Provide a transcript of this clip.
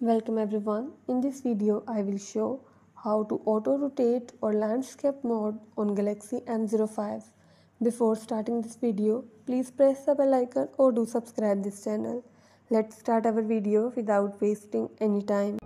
Welcome everyone. In this video I will show how to auto rotate or landscape mode on Galaxy M05. Before starting this video, please press the bell icon or do subscribe this channel. Let's start our video without wasting any time.